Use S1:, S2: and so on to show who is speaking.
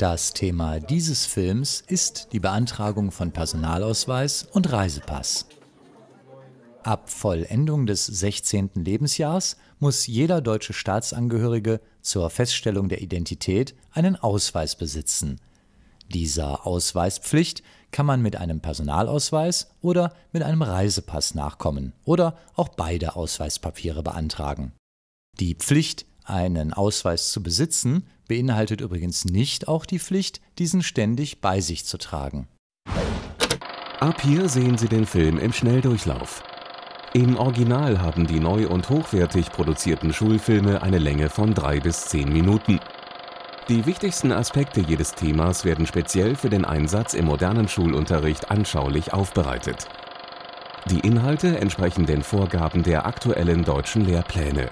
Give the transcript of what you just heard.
S1: Das Thema dieses Films ist die Beantragung von Personalausweis und Reisepass. Ab Vollendung des 16. Lebensjahrs muss jeder deutsche Staatsangehörige zur Feststellung der Identität einen Ausweis besitzen. Dieser Ausweispflicht kann man mit einem Personalausweis oder mit einem Reisepass nachkommen oder auch beide Ausweispapiere beantragen. Die Pflicht, einen Ausweis zu besitzen, beinhaltet übrigens nicht auch die Pflicht, diesen ständig bei sich zu tragen.
S2: Ab hier sehen Sie den Film im Schnelldurchlauf. Im Original haben die neu und hochwertig produzierten Schulfilme eine Länge von drei bis zehn Minuten. Die wichtigsten Aspekte jedes Themas werden speziell für den Einsatz im modernen Schulunterricht anschaulich aufbereitet. Die Inhalte entsprechen den Vorgaben der aktuellen deutschen Lehrpläne